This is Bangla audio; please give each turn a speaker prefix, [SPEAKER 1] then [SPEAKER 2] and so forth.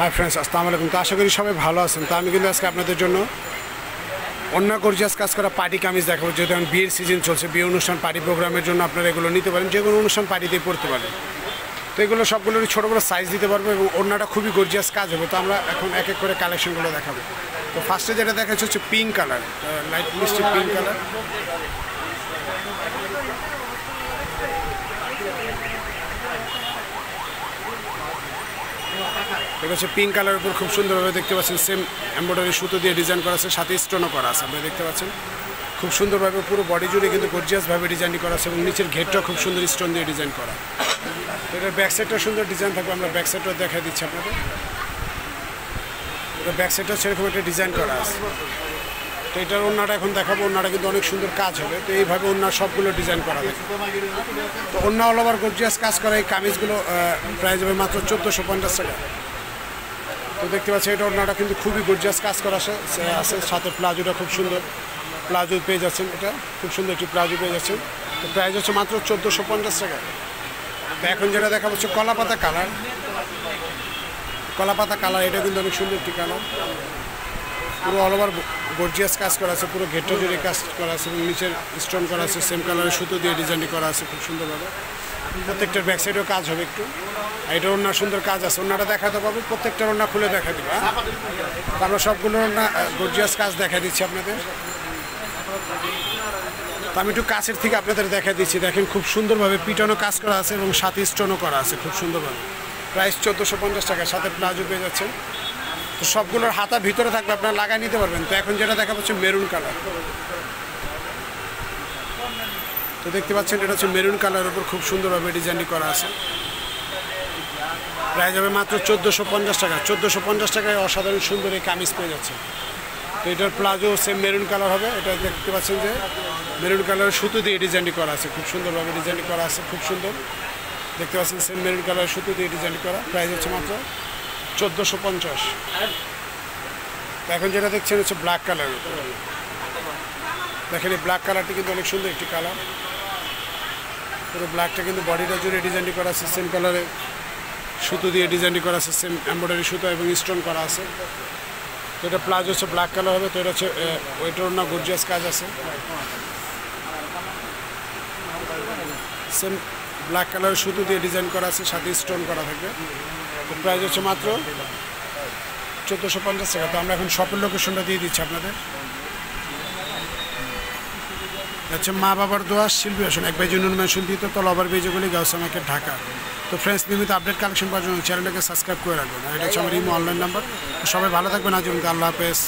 [SPEAKER 1] হাই ফ্রেন্ডস আসসালামু আলাইকুম। তো আশা করি সবাই ভালো আছেন। তো আমি কিন্তু আজকে আপনাদের জন্য অন্য গর্জিয়াস কাজ করা পার্টি কামিজ দেখাবো, যেহেতু এখন বিয়ের সিজন চলছে, বিয়ে অনুষ্ঠান পার্টি প্রোগ্রামের জন্য আপনারা এগুলো নিতে পারেন যে কোনো অনুষ্ঠান পার্টিতেই পড়তে পারেন তো এগুলো সবগুলোরই ছোটো বড়ো সাইজ দিতে পারব এবং অন্যটা খুবই গর্জিয়াস কাজ হবে। তো আমরা এখন এক এক করে কালেকশনগুলো দেখাবো। তো ফার্স্টে যেটা দেখাচ্ছে হচ্ছে পিঙ্ক কালার লাইট মিষ্টি পিঙ্ক কালার এটা হচ্ছে পিঙ্ক কালারের উপর খুব সুন্দরভাবে দেখতে পাচ্ছেন সেম এম্ব্রয়ডারি সুতো দিয়ে ডিজাইন করা আছে, সাথে স্টোনও করা আছে, আপনারা দেখতে পাচ্ছেন। খুব সুন্দরভাবে পুরো বডি জুড়ে কিন্তু গর্জিয়াসভাবে ডিজাইন করা আছে এবং নিচের ঘেরটা খুব সুন্দর স্টোন দিয়ে ডিজাইন করা। এটার ব্যাক সাইডটা সুন্দর ডিজাইন থাকবে, আমরা ব্যাক সাইডটা দেখা দিচ্ছি আপনাদের। এটা ব্যাক সাইডটা সেরকম একটা ডিজাইন করা আছে। তো এটার ওনাটা এখন দেখাবো ওনাটা কিন্তু অনেক সুন্দর কাজ হবে, তো এইভাবে ওনার সবগুলো ডিজাইন করা থাকে তো অন্য অল ওভার গর্জিয়াস কাজ করা এই কামিজগুলো প্রাইস হবে মাত্র চোদ্দোশো পঞ্চাশ টাকা। তো দেখতে পাচ্ছি এটা ওনাটা কিন্তু খুবই গর্জাস কাজ করা আছে সাথে প্লাজোটা খুব সুন্দর। প্লাজো পেয়ে যাচ্ছেন এটা। খুব সুন্দর একটি প্লাজো পেয়ে যাচ্ছেন। তো প্রাইস হচ্ছে মাত্র চোদ্দোশো পঞ্চাশ টাকা। তো এখন যেটা দেখা হচ্ছে কলাপাতা কালার কলাপাতা কালার এটা কিন্তু অনেক সুন্দর একটি কালার পুরো অল ওভার গর্জিয়াস কাজ করা আছে, পুরো ঘেটটা জুড়ে কাজ করা আছে এবং নিচের স্টোন করা আছে সেম কালারের সুতো দিয়ে ডিজাইনটি করা আছে, খুব সুন্দরভাবে। প্রত্যেকটার ব্যাক সাইডেও কাজ হবে একটু। এটা ওনার সুন্দর কাজ আছে ওনাটা দেখাতে পাবো প্রত্যেকটার ওনা খুলে দেখা দিবা তো আমরা সবগুলো ওনা গর্জিয়াস কাজ দেখা দিচ্ছি আপনাদের। তো আমি একটু কাছের থেকে আপনাদের দেখা দিচ্ছি, দেখেন খুব সুন্দরভাবে পিটানো কাজ করা আছে এবং সাথে স্টোনও করা আছে, খুব সুন্দরভাবে। প্রাইস চোদ্দোশো পঞ্চাশ টাকা, সাথে প্লাজো পেয়ে যাচ্ছেন। তো সবগুলোর হাতা ভিতরে থাকবে, আপনারা লাগাই নিতে পারবেন। তো এখন যেটা দেখা পাচ্ছে মেরুন কালার। তো দেখতে পাচ্ছেন, এটা হচ্ছে মেরুন কালারের উপর খুব সুন্দরভাবে ডিজাইনটি করা আছে। প্রাইস হবে মাত্র চোদ্দোশো পঞ্চাশ টাকা। চোদ্দোশো পঞ্চাশ টাকায় অসাধারণ সুন্দর এই কামিজ পেয়ে যাচ্ছে তো এটার প্লাজো সেম মেরুন কালার হবে। এটা দেখতে পাচ্ছেন যে মেরুন কালারের সুতো দিয়ে ডিজাইনটি করা আছে। খুব সুন্দরভাবে ডিজাইনটি করা আছে, খুব সুন্দর। দেখতে পাচ্ছেন সেম মেরুন কালারের সুতো দিয়ে ডিজাইনটি করা। প্রাইস হচ্ছে মাত্র চোদ্দোশো পঞ্চাশ। এখন যেটা দেখছেন হচ্ছে ব্ল্যাক কালার দেখেন এই ব্ল্যাক কালারটি কিন্তু অনেক সুন্দর একটি কালার পুরো ব্ল্যাকটা কিন্তু বডিটা জুড়ে ডিজাইনটি করা আছে সেম কালারে সুতো দিয়ে ডিজাইনটি করা আছে সেম এমব্রয়ডারি সুতো এবং স্টোন করা আছে। তো এটা প্লাজ হচ্ছে ব্ল্যাক কালার হবে তো এটা হচ্ছে ওইটার না গর্জিয়াস কাজ আছে। সেম ব্ল্যাক কালারের সুতো দিয়ে ডিজাইন করা আছে সাথে স্টোন করা থাকবে প্রাইস হচ্ছে মাত্র চোদ্দোশো পঞ্চাশ টাকা। তো আমরা এখন শপের লোকেশনটা দিয়ে দিচ্ছি আপনাদের। হচ্ছে মা বাবার দোয়া, শিল্পী আসুন এক বেজে নুন মেশন দিতে তো লবার বেজগুলি গাউসামাকে ঢাকা। তো ফ্রেন্ডস নিয়মিত আপডেট কালেকশন পাওয়ার জন্য চ্যানেলটাকে সাবস্ক্রাইব করে রাখবেন। আর এটা হচ্ছে আমার ইমো অনলাইন নাম্বার সবাই ভালো থাকবেন। আজ আল্লাহ হাফেজ।